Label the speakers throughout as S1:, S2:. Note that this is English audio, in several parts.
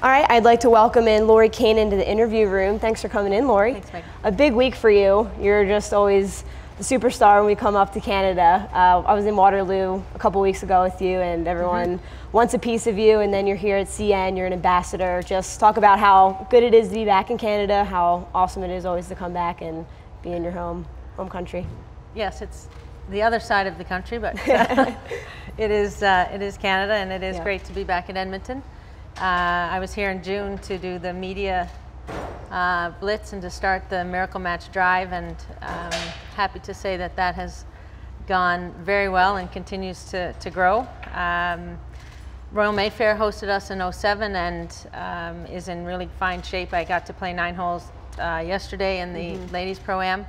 S1: All right, I'd like to welcome in Lorie Kane into the interview room. Thanks for coming in, Lorie.
S2: Thanks, Mike.
S1: A big week for you. You're just always the superstar when we come up to Canada. Uh, I was in Waterloo a couple weeks ago with you, and everyone
S2: Mm-hmm.
S1: wants a piece of you. And then you're here at CN. You're an ambassador. Just talk about how good it is to be back in Canada. How awesome it is always to come back and be in your home home country.
S2: Yes, it's the other side of the country, but it is uh, it is Canada, and it is
S1: Yeah.
S2: great to be back in Edmonton. Uh, I was here in June to do the media uh, blitz and to start the Miracle Match Drive, and um, happy to say that that has gone very well and continues to, to grow. Um, Royal Mayfair hosted us in 07 and um, is in really fine shape. I got to play nine holes uh, yesterday in the ladies pro am.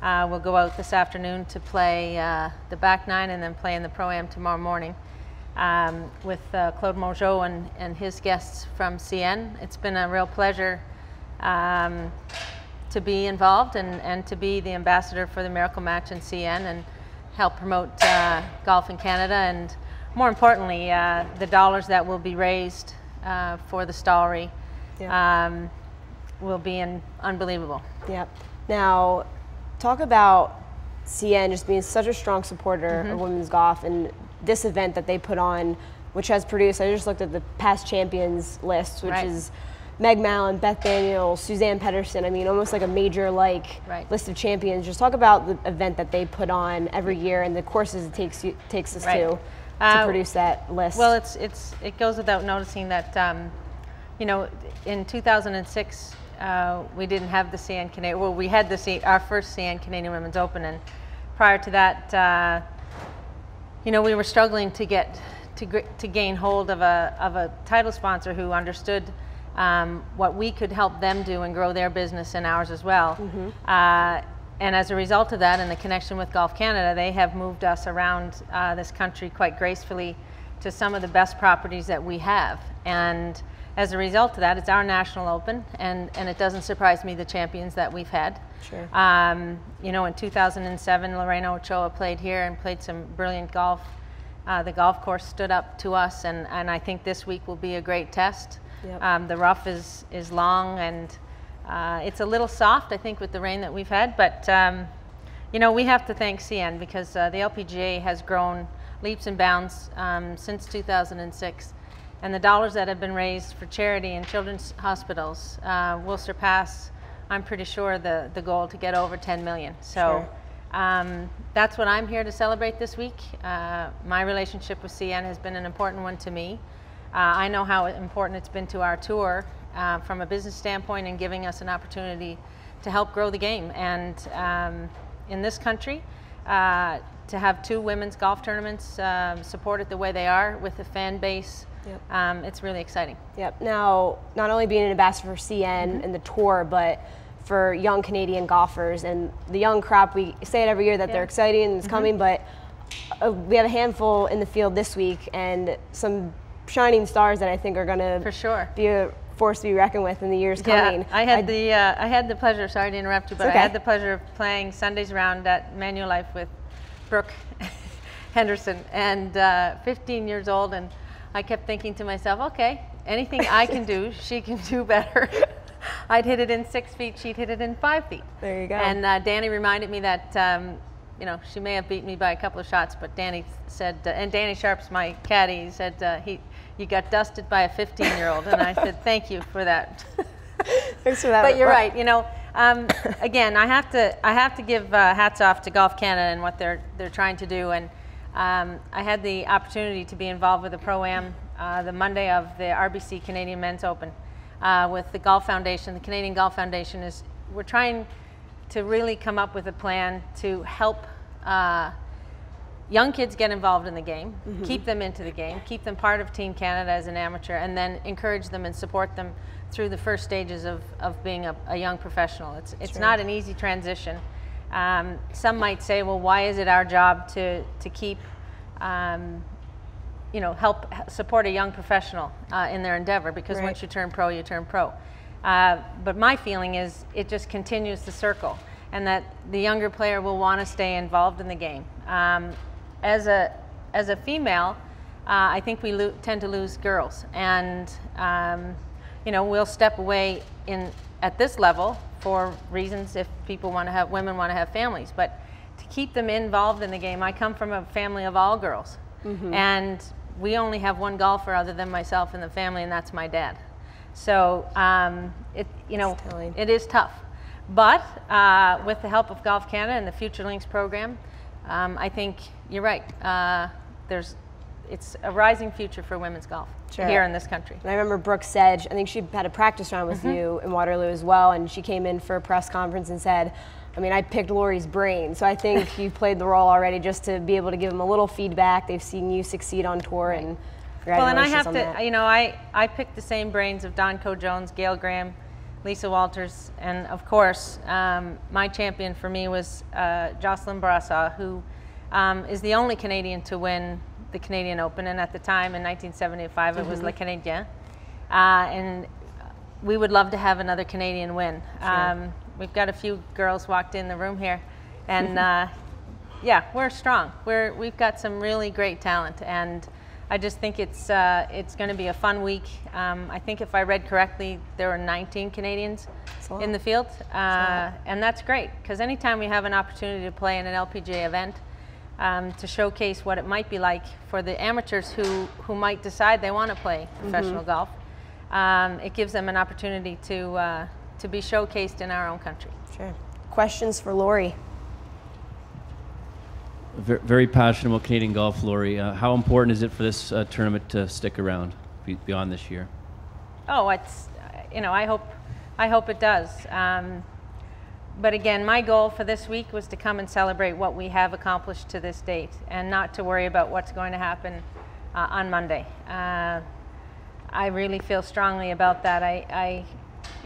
S2: Uh, we'll go out this afternoon to play uh, the back nine and then play in the pro am tomorrow morning um, with uh, Claude Mongeau and, and his guests from CN. It's been a real pleasure um, to be involved and, and to be the ambassador for the Miracle Match in CN and help promote uh, golf in Canada and more importantly, uh, the dollars that will be raised uh, for the Stollery
S1: Yeah.
S2: um, will be in, unbelievable.
S1: Yep. Now, talk about CN just being such a strong supporter
S2: Mm-hmm.
S1: of women's golf and this event that they put on, which has produced. I just looked at the past champions list, which
S2: Right.
S1: is Meg Mallon, Beth Daniel, Suzann Pettersen. I mean, almost like a major like
S2: Right.
S1: list of champions. Just talk about the event that they put on every year and the courses it takes you takes us
S2: Right.
S1: to to
S2: Uh,
S1: produce that list.
S2: Well, it's it's it goes without noticing that um, you know in 2006 uh, we didn't have the CN Canadian. Well, we had the C, our first CN Canadian Women's Open, and prior to that, uh, you know, we were struggling to get to to gain hold of a of a title sponsor who understood. Um, what we could help them do and grow their business and ours as well. Uh, and as a result of that and the connection with Golf Canada, they have moved us around uh, this country quite gracefully to some of the best properties that we have. And as a result of that, it's our national open, and, and it doesn't surprise me the champions that we've had.
S1: Sure.
S2: Um, you know, in 2007, Lorena Ochoa played here and played some brilliant golf. Uh, the golf course stood up to us, and, and I think this week will be a great test.
S1: Yep.
S2: Um, the rough is, is long and uh, it's a little soft, I think, with the rain that we've had. But, um, you know, we have to thank CN because uh, the LPGA has grown leaps and bounds um, since 2006. And the dollars that have been raised for charity and children's hospitals uh, will surpass, I'm pretty sure, the, the goal to get over 10 million. So um, that's what I'm here to celebrate this week. Uh, my relationship with CN has been an important one to me. Uh, I know how important it's been to our tour uh, from a business standpoint and giving us an opportunity to help grow the game. And um, in this country, uh, to have two women's golf tournaments um, supported the way they are with a fan base,
S1: Yep.
S2: um, it's really exciting.
S1: Yep. Now, not only being an ambassador for CN
S2: Mm-hmm.
S1: and the tour, but for young Canadian golfers and the young crop, we say it every year that they're
S2: Mm-hmm.
S1: exciting and it's coming, but uh, we have a handful in the field this week and some shining stars that I think are going to For
S2: sure.
S1: be a force to be reckoned with in the years coming.
S2: Yeah, I had the uh, I had the pleasure. Sorry to interrupt you, but
S1: okay.
S2: I had the pleasure of playing Sundays round at Manulife with Brooke Henderson, and uh, 15 years old, and I kept thinking to myself, okay, anything I can do, she can do better. I'd hit it in six feet, she'd hit it in five feet.
S1: There you go.
S2: And uh, Danny reminded me that. Um, you know, she may have beat me by a couple of shots, but Danny said, uh, and Danny Sharp's my caddy. He said uh, he, you got dusted by a 15-year-old, and I said, thank you for that.
S1: Thanks for that.
S2: But you're right. You know, um, again, I have to I have to give uh, hats off to Golf Canada and what they're they're trying to do. And um, I had the opportunity to be involved with the pro am uh, the Monday of the RBC Canadian Men's Open uh, with the Golf Foundation. The Canadian Golf Foundation is we're trying to really come up with a plan to help. Uh, young kids get involved in the game, keep them into the game, keep them part of Team Canada as an amateur, and then encourage them and support them through the first stages of, of being a, a young professional. It's, it's
S1: Sure.
S2: not an easy transition. Um, some might say, well, why is it our job to, to keep, um, you know, help support a young professional uh, in their endeavor? Because
S1: Right.
S2: once you turn pro, you turn pro. Uh, but my feeling is it just continues the circle, and that the younger player will want to stay involved in the game. Um, as a as a female, uh, I think we tend to lose girls, and um, you know, we'll step away in at this level for reasons if people want to have women want to have families, but to keep them involved in the game. I come from a family of all girls, mm-hmm. and we only have one golfer other than myself in the family, and that's my dad. So um, it you know it is tough, but uh, with the help of Golf Canada and the Future Links program, um, I think you're right. Uh, there's it's a rising future for women's golf sure. here in this country.
S1: And I remember Brooke Sedge, I think she had a practice round with mm-hmm. you in Waterloo as well, and she came in for a press conference and said, I mean, I picked Lorie's brain, so I think you've played the role already just to be able to give them a little feedback. They've seen you succeed on tour, and
S2: well, and I have to, that. you know, I, I picked the same brains of Dawn Coe-Jones, Gail Graham, Lisa Walters, and of course, um, my champion for me was uh, Jocelyne Bourassa, who um, is the only Canadian to win the Canadian Open, and at the time in 1975 mm-hmm. it was mm-hmm. La Canadienne. Uh, and we would love to have another Canadian win. Sure. Um, we've got a few girls walked in the room here, and uh, yeah, we're strong. We're we've got some really great talent, and I just think it's uh, it's going to be a fun week. Um, I think if I read correctly, there were 19 Canadians in the field, uh, and that's great because anytime we have an opportunity to play in an LPGA event um, to showcase what it might be like for the amateurs who, who might decide they want to play professional mm-hmm. golf. Um, it gives them an opportunity to, uh, to be showcased in our own country.
S1: Sure. Questions for Lorie?
S3: Very passionate about Canadian golf, Lorie. Uh, how important is it for this uh, tournament to stick around beyond this year?
S2: Oh, it's you know I hope I hope it does. Um, but again, my goal for this week was to come and celebrate what we have accomplished to this date and not to worry about what's going to happen uh, on Monday. Uh, I really feel strongly about that. I, I,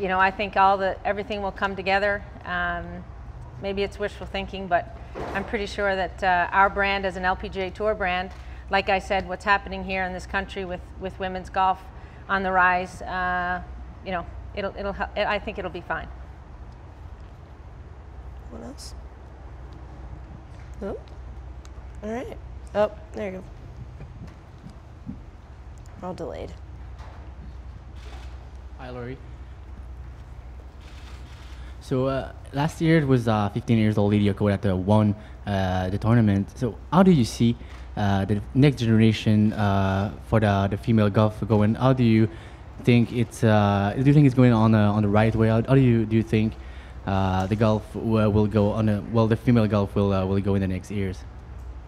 S2: you know, I think all the everything will come together. Um, maybe it's wishful thinking, but I'm pretty sure that uh, our brand as an LPGA Tour brand, like I said, what's happening here in this country with, with women's golf on the rise, uh, you know, it'll, it'll, I think it'll be fine.
S1: Else? Oh. All right. Oh, there you go. All delayed.
S4: Hi, Lorie. So uh, last year it was uh, 15 years old Lydia Ko that won uh, the tournament. So how do you see uh, the next generation uh, for the, the female golf going? How do you think it's? Uh, do you think it's going on on the right way? How do you do you think uh, the golf will go on a, well the female golf will uh, will go in the next years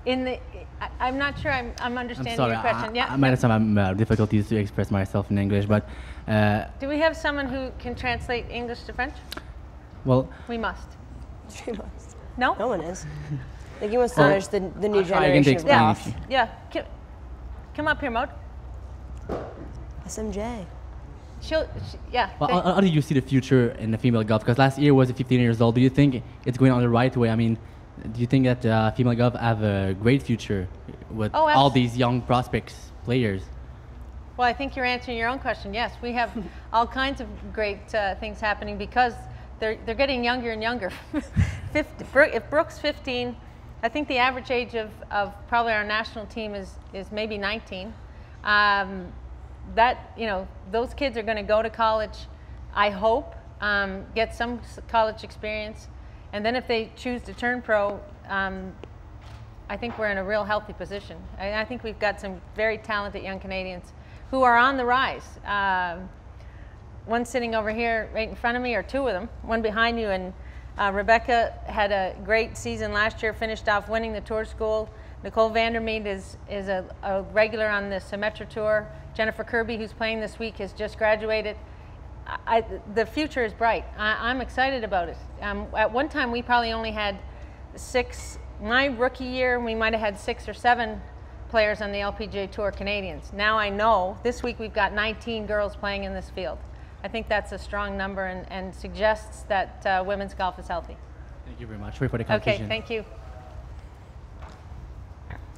S2: in the I, am not sure I'm, I'm understanding I'm sorry, your question. I, yeah.
S4: I might have some uh, difficulties to express myself in English, but. Uh,
S2: Do we have someone who can translate English to French?
S4: Well.
S2: We must.
S1: She must.
S2: No?
S1: No one is. I think he wants to manage the, the new generation of golf.
S2: Yeah. yeah. Come up here, Mode.
S1: SMJ.
S2: She'll, she, yeah.
S4: Well, how, how, do you see the future in the female golf? Because last year was 15 years old. Do you think it's going on the right way? I mean, do you think that uh, female golf have a great future with oh, all these young prospects players?
S2: Well, I think you're answering your own question. Yes, we have all kinds of great uh, things happening because they're they're getting younger and younger. 50, if Brooks 15, I think the average age of, of probably our national team is is maybe 19. Um, that you know those kids are going to go to college i hope um, get some college experience. And then if they choose to turn pro um, i think we're in a real healthy position. I, I, think we've got some very talented young canadians who are on the rise. Um, one sitting over here right in front of me or two of them one behind you and uh, rebecca had a great season last year finished off winning the tour school. Nicole Vandermade is, is a, a regular on the symetra tour Jennifer Kirby, who's playing this week, has just graduated. I, the future is bright. I, am excited about it. Um, at one time, we probably only had six. My rookie year, we might have had six or seven players on the LPGA Tour Canadians. Now I know this week we've got 19 girls playing in this field. I think that's a strong number and, and suggests that uh, women's golf is healthy.
S4: Thank you very much. For the conclusion.
S2: Okay, thank you.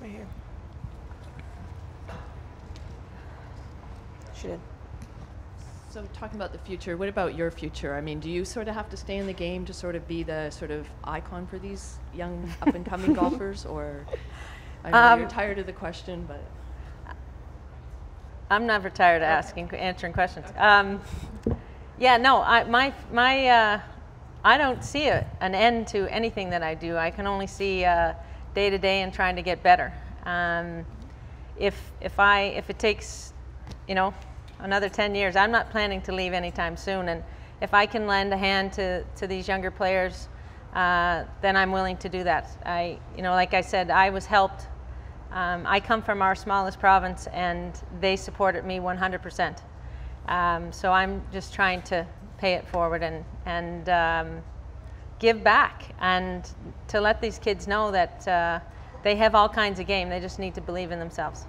S1: Right here. She did.
S5: So talking about the future, what about your future? I mean, do you sort of have to stay in the game to sort of be the sort of icon for these young up and coming golfers, or I know um, you're tired of the question, but
S2: I'm never tired of asking, answering questions. Um, yeah, no, I, my, my, uh, I don't see a, an end to anything that I do. I can only see uh, day to day and trying to get better. Um, if, if I, if it takes, you know, another 10 years, I'm not planning to leave anytime soon. And if I can lend a hand to, to these younger players, uh, then I'm willing to do that. I, you know, like I said, I was helped. Um, I come from our smallest province, and they supported me 100%. Um, so I'm just trying to pay it forward and and um, give back, and to let these kids know that uh, they have all kinds of game. They just need to believe in themselves.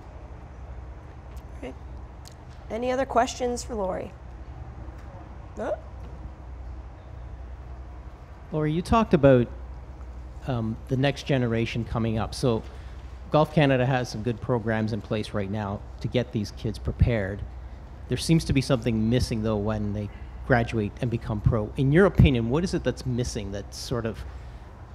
S1: Any other questions for Lorie? No?
S6: Lorie, you talked about um, the next generation coming up. So, Golf Canada has some good programs in place right now to get these kids prepared. There seems to be something missing, though, when they graduate and become pro. In your opinion, what is it that's missing that sort of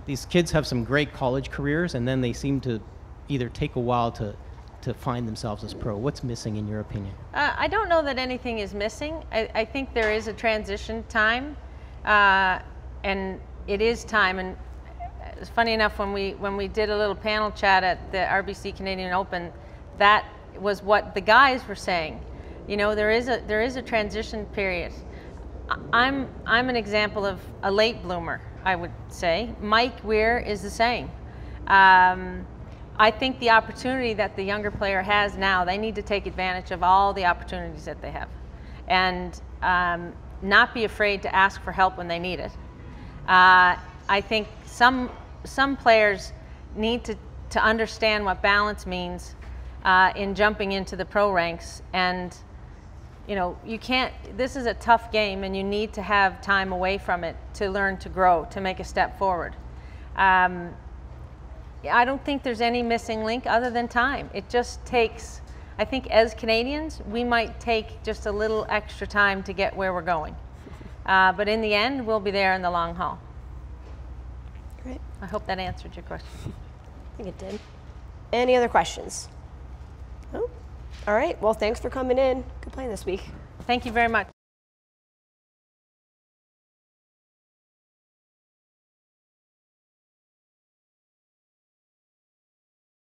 S6: these kids have some great college careers and then they seem to either take a while to, to find themselves as pro? What's missing, in your opinion?
S2: Uh, I don't know that anything is missing. I, I think there is a transition time, uh, and it is time. And it's funny enough when we when we did a little panel chat at the RBC Canadian Open, that was what the guys were saying. You know, there is a there is a transition period. I'm I'm an example of a late bloomer. I would say Mike Weir is the same. Um, I think the opportunity that the younger player has now, they need to take advantage of all the opportunities that they have, and um, not be afraid to ask for help when they need it. Uh, I think some some players need to to understand what balance means uh, in jumping into the pro ranks and you know, you can't, this is a tough game and you need to have time away from it to learn to grow, to make a step forward. Um, I don't think there's any missing link other than time. It just takes, I think as Canadians, we might take just a little extra time to get where we're going. Uh, but in the end, we'll be there in the long haul.
S1: Great.
S2: I hope that answered your question.
S1: I think it did. Any other questions? No? All right. Well, thanks for coming in. Good playing this week.
S2: Thank you very much.